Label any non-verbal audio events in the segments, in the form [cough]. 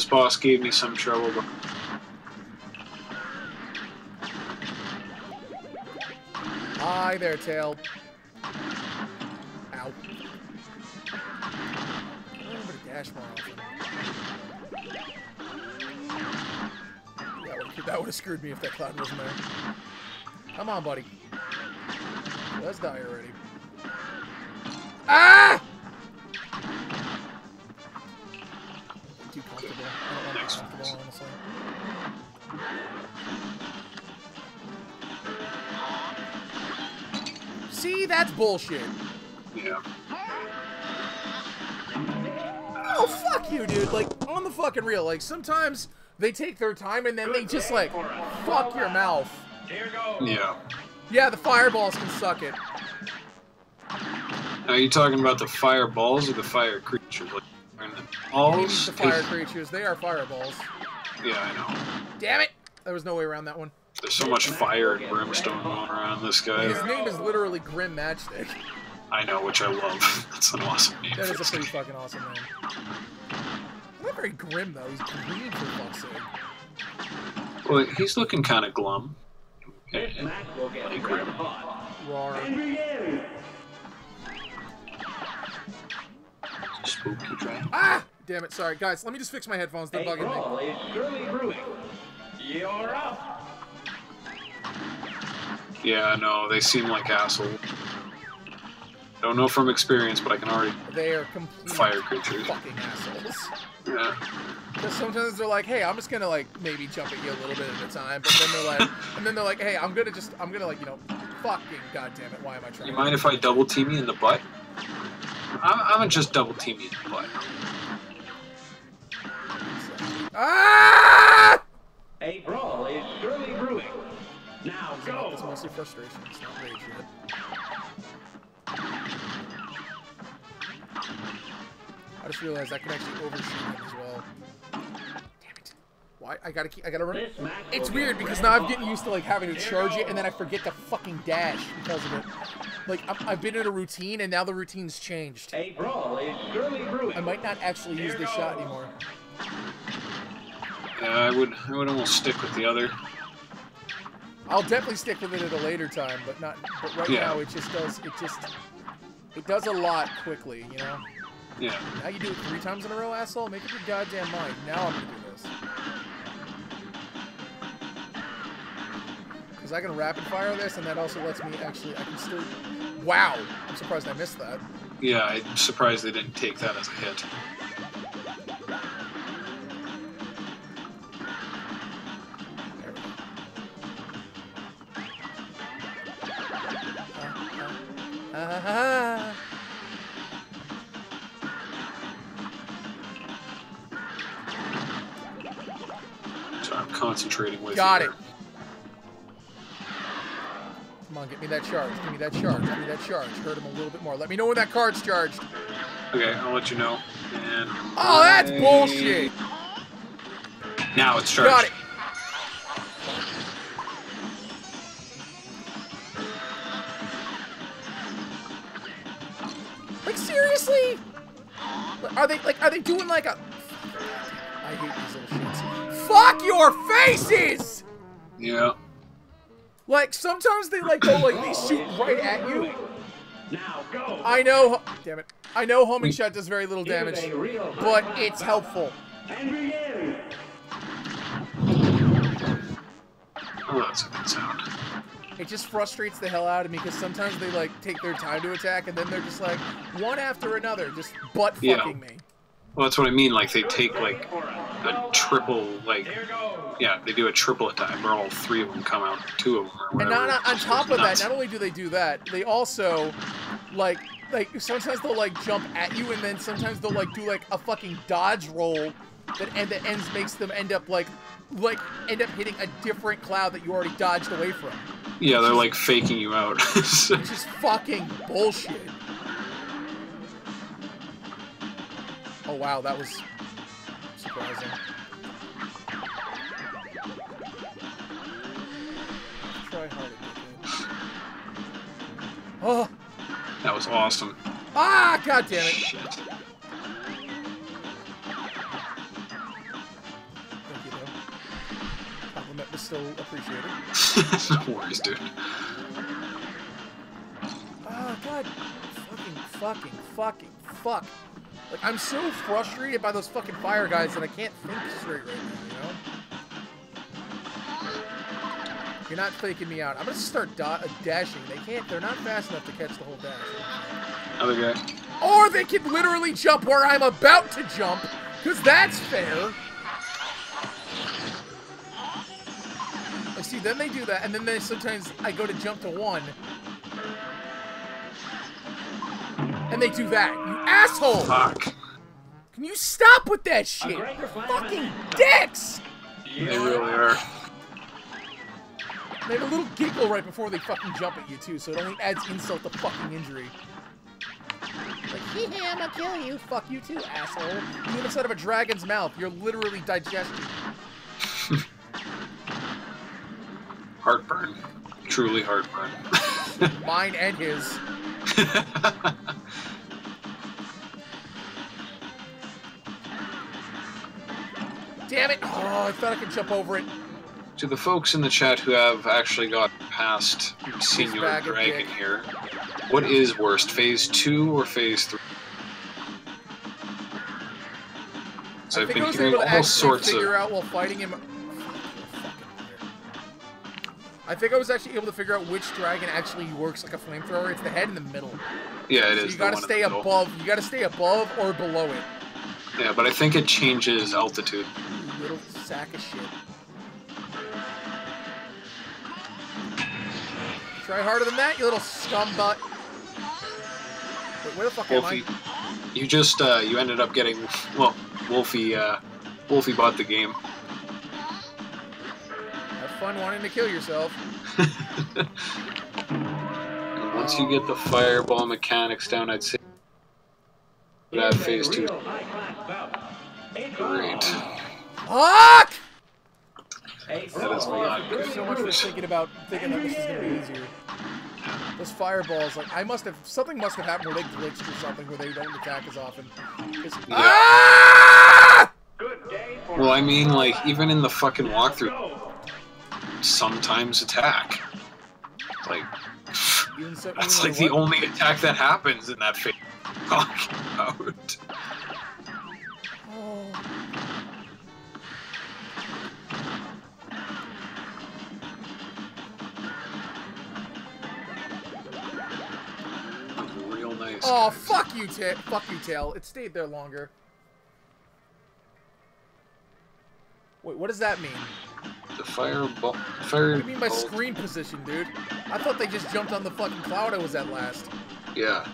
This boss gave me some trouble, Hi there, Tail. Ow. Dash more often. That would have screwed me if that cloud wasn't there. Come on, buddy. Let's die already. Ah! I don't want to be Next comfortable, honestly. See, that's bullshit. yeah. Oh, fuck you, dude. Like, on the fucking real. Like, sometimes they take their time and then they just, like, fuck your mouth. Yeah. Yeah, the fireballs can suck it. Are you talking about the fireballs or the fire creatures? Like, are the Maybe balls? the fire creatures. They are fireballs. Yeah, I know. Damn it! There was no way around that one. There's so much fire and brimstone going around this guy. His name is literally Grim Matchstick. I know, which I love. [laughs] That's an awesome name. That is a pretty game. fucking awesome name. He's not very grim, though. He's green, for fuck's sake. Well, he's looking kind of glum. This match Like red Grim. hot. Roar. Spooky dragon. Ah! Damn it, sorry. Guys, let me just fix my headphones. They're A bugging me. brawl is surely brewing. You're up. Yeah, no, they seem like assholes. Don't know from experience, but I can already They are complete fire creatures. fucking assholes. Yeah. Because sometimes they're like, hey, I'm just gonna like maybe jump at you a little bit at a time, but then they're like, [laughs] and then they're like, hey, I'm gonna just, I'm gonna like, you know, fucking goddamn it, why am I trying? You mind if I double team you in the butt? I'm, I'm gonna just double team you in the butt. Ah! A brawl is surely brewing. Now go. It's mostly frustration. It's not rage yet. I just realized I can actually overshoot him as well. Damn it! Why? I gotta keep. I gotta run. This It's weird because now I'm hot. getting used to like having to charge it, and then I forget to fucking dash because of it. Like I'm, I've been in a routine, and now the routine's changed. A brawl is surely brewing. I might not actually use this shot anymore. Yeah, I would I would almost stick with the other. I'll definitely stick with it at a later time, but not. But right Yeah. now, it just does. It just. It does a lot quickly, you know. Yeah. Now you do it three times in a row, asshole. Make up your goddamn mind. Now I'm gonna do this. Because I can rapid fire this, and that also lets me actually. I can still. Wow! I'm surprised I missed that. Yeah, I'm surprised they didn't take that as a hit. There we. Ah, So I'm concentrating with you. Got it. Come on, get me that charge. Give me that charge. Give me that charge. Hurt him a little bit more. Let me know when that card's charged. Okay, I'll let you know. And Oh, that's I- bullshit. Now it's charged. Got it. Like seriously? Are they like are they doing like a I hate these little shits. Fuck your faces! Yeah. Like sometimes they like go like they shoot right at you. Now go. I know damn it. I know homing shot does very little damage, but it's helpful. And begin. Oh, that's a good sound. It just frustrates the hell out of me because sometimes they like take their time to attack and then they're just like one after another, just butt Yeah. fucking me. Well, that's what I mean. Like they take like a triple, like yeah, they do a triple attack where all three of them come out, two of them or And not on top of that, not only do they do that, they also like like sometimes they'll like jump at you and then sometimes they'll like do like a fucking dodge roll that and that ends makes them end up like like end up hitting a different cloud that you already dodged away from. Yeah, they're like faking you out. So- [laughs] Which is fucking bullshit. Oh wow, that was surprising. Try. Oh! That was awesome. Ah, god damn it. Shit. Thank you, though. Compliment was still appreciated. [laughs] no worries, dude. Oh, god. Fucking, fucking, fucking, fuck. Like I'm so frustrated by those fucking fire guys that I can't think straight right now. You know. You're not faking me out. I'm gonna start da- uh, dashing. They can't. They're not fast enough to catch the whole dash. Other guy. Or they can literally jump where I'm about to jump, because that's fair. I see, then they do that, and then they sometimes I go to jump to one. And they do that. You asshole! Fuck. Can you stop with that shit? fucking dicks! They really are. They have a little giggle right before they fucking jump at you too, so it only adds insult to fucking injury. Like, hee hee, I'm gonna kill you. Fuck you too, asshole. You live inside of a dragon's mouth. You're literally digesting. Heartburn. Truly heartburn. [laughs] Mine and his. Damn it! Oh, I thought I could jump over it. to the folks in the chat who have actually got past Senior Dragon here, what is worst, Phase 2 or Phase 3? So I I've been hearing all sorts of... figure out while fighting him. I think I was actually able to figure out which dragon actually works like a flamethrower. It's the head in the middle. Yeah, it So is you gotta stay above. You gotta stay above or below it. Yeah, but I think it changes altitude. You little sack of shit. Try harder than that, you little scumbutt. Wait, where the fuck Wolfie, am I? you just, uh, you ended up getting, well, Wolfie, uh, Wolfie bought the game. Have fun wanting to kill yourself. [laughs] Once you get the fireball mechanics down, I'd say that Phase 2 real high-class bout. A great. Fuck! A That is brawl not of good. So much for Brewing. thinking about thinking that this is gonna be easier. Those fireballs, like I must have something must have happened where they glitched or something where they don't attack as often. Yeah. Ah! Good day for Well, I mean, like, even in the fucking walkthrough, Go. Sometimes attack. Like, that's like the what? only attack that happens in that phase. [laughs] Talking about. Oh. Oh, fuck you, Ta- fuck you, Tail. It stayed there longer. Wait, what does that mean? The fireball. Fire. What do you mean by screen position, dude? I thought they just jumped on the fucking cloud I was at last. Yeah.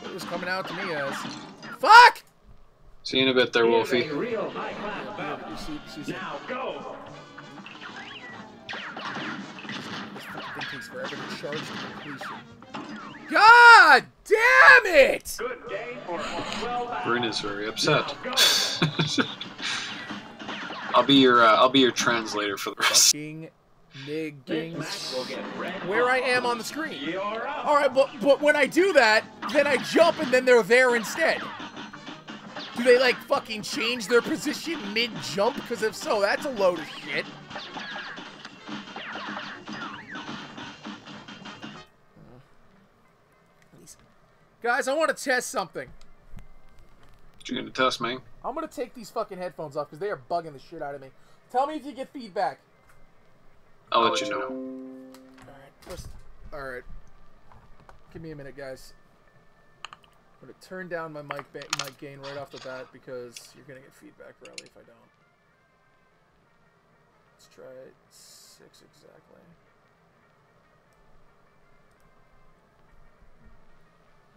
What it was coming out to me as. Fuck! See you in a bit there, Wolfie. real high-class You bout. see, Now go. this takes forever to charge to completion. God damn it! Good day for a well bout. Bryn is very upset. [laughs] Now go. I'll be your uh, I'll be your translator for the rest. Fucking This nigging. match will get red Where I am on the screen. Alright, but, but when I do that, then I jump and then they're there instead. Do they like fucking change their position mid jump? Because if so, that's a load of shit. Guys, I want to test something. What you gonna test me? I'm gonna take these fucking headphones off because they are bugging the shit out of me. Tell me if you get feedback. I'll let you know. Alright, first. Alright. Give me a minute, guys. I'm gonna turn down my mic, ba- mic gain right off the bat because you're gonna get feedback, probably, if I don't. Let's try it. Six exactly.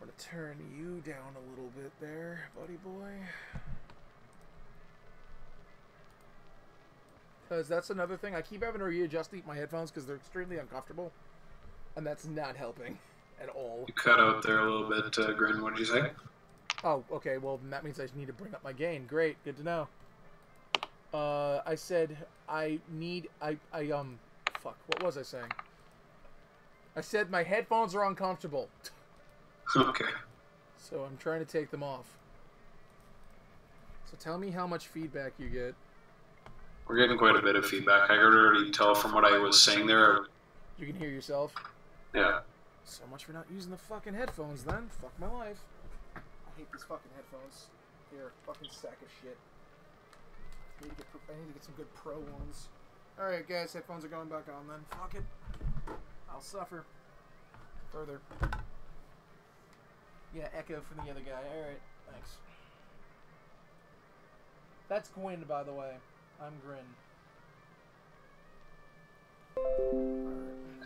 I'm gonna turn you down a little bit there, buddy boy. Because that's another thing. I keep having to readjust my headphones because they're extremely uncomfortable. And that's not helping at all. You cut out there a little bit, uh, Grin. What did you say? Oh, okay. Well, then that means I need to bring up my gain. Great. Good to know. Uh, I said I need. I, I, um. Fuck. What was I saying? I said my headphones are uncomfortable. [laughs] Okay. So I'm trying to take them off. So tell me how much feedback you get. We're getting quite a bit of feedback. I could already tell from what I was saying there. You can hear yourself. Yeah. So much for not using the fucking headphones then. Fuck my life. I hate these fucking headphones. They're a fucking sack of shit. I need to get, I need to get some good pro ones. Alright, guys, headphones are going back on then. Fuck it. I'll suffer. Further. Yeah, echo from the other guy. Alright, thanks. That's Gwyn, by the way. I'm Grin.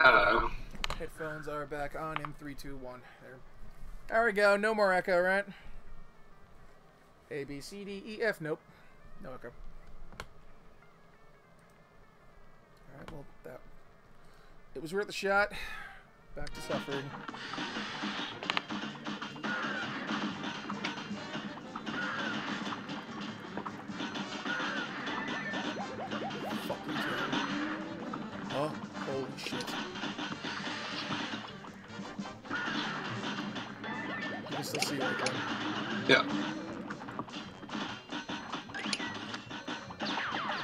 Hello. Headphones are back on in three, two, one. There. There we go. No more echo, right? A, B, C, D, E, F. Nope. No echo. Alright, well, that. It was worth a shot. Back to suffering. Still see it again. Yeah.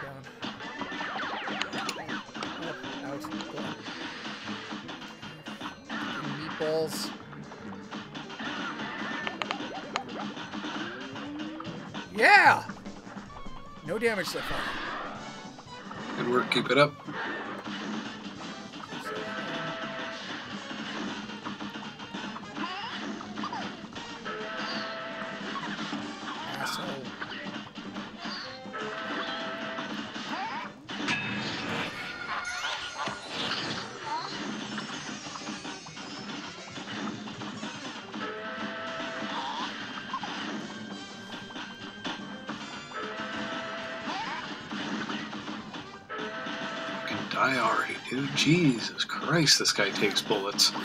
Down. Up, out, Meatballs. Yeah! No damage so far. Good work. Keep it up. Fucking die already, dude. Jesus Christ, this guy takes bullets. Come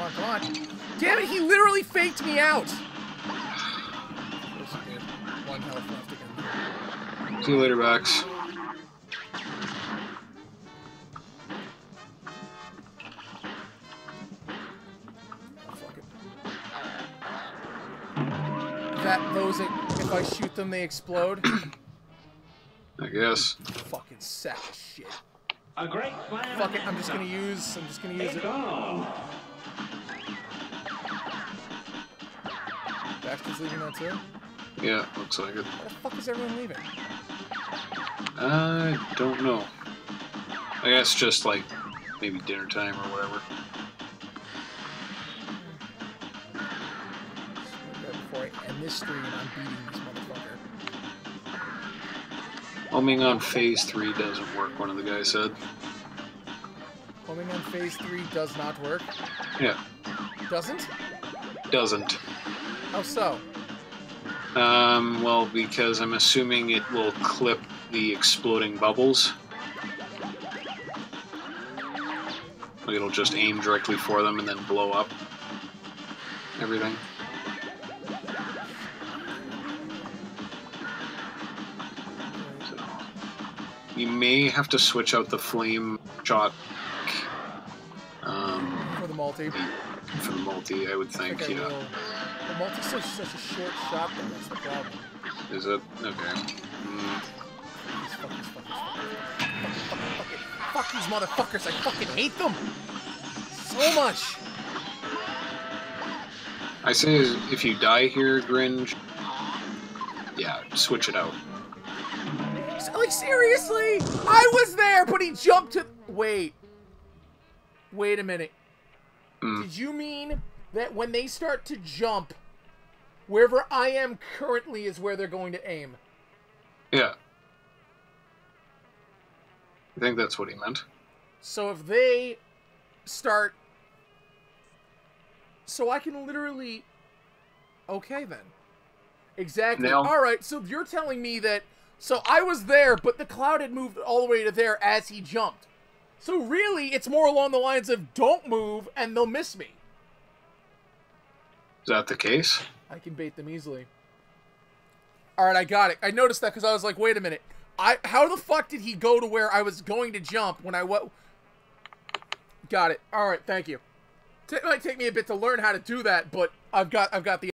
on, come on. Damn it, he literally faked me out! One health left again. See you later, Bax. If I shoot them they explode. [coughs] I guess. Fucking sack of shit. A great slam. Fuck it, I'm just gonna use I'm just gonna use it. on. Baxter's leaving now too? Yeah, looks like it. Why the fuck is everyone leaving? I don't know. I guess just like maybe dinner time or whatever. Before I end this stream, I'm beating this motherfucker. Homing on phase three doesn't work, one of the guys said. Homing on phase three does not work. Yeah, Doesn't? doesn't. How so? Um, well, because I'm assuming it will clip the exploding bubbles. It'll just aim directly for them and then blow up everything. You may have to switch out the flame shot um, For the multi. for the multi, I would think, I yeah. will. The multi's such, such a short shot though, that's the problem. Is it? Okay. Mm, These. Fuck, fuck, fuck, it. Fuck these motherfuckers, I fucking hate them! So much! I say if you die here, Gringe, yeah, switch it out. Like, seriously? I was there, but he jumped to. Wait. Wait a minute. Mm. Did you mean that when they start to jump, wherever I am currently is where they're going to aim? Yeah. I think that's what he meant. So if they start. So I can literally. Okay then. Exactly. Now- Alright, so you're telling me that. So I was there, but the cloud had moved all the way to there as he jumped. So really, it's more along the lines of don't move and they'll miss me. Is that the case? I can bait them easily. Alright, I got it. I noticed that because I was like, wait a minute. I How the fuck did he go to where I was going to jump when I what? Got it. Alright, thank you. It might take me a bit to learn how to do that, but I've got I've got the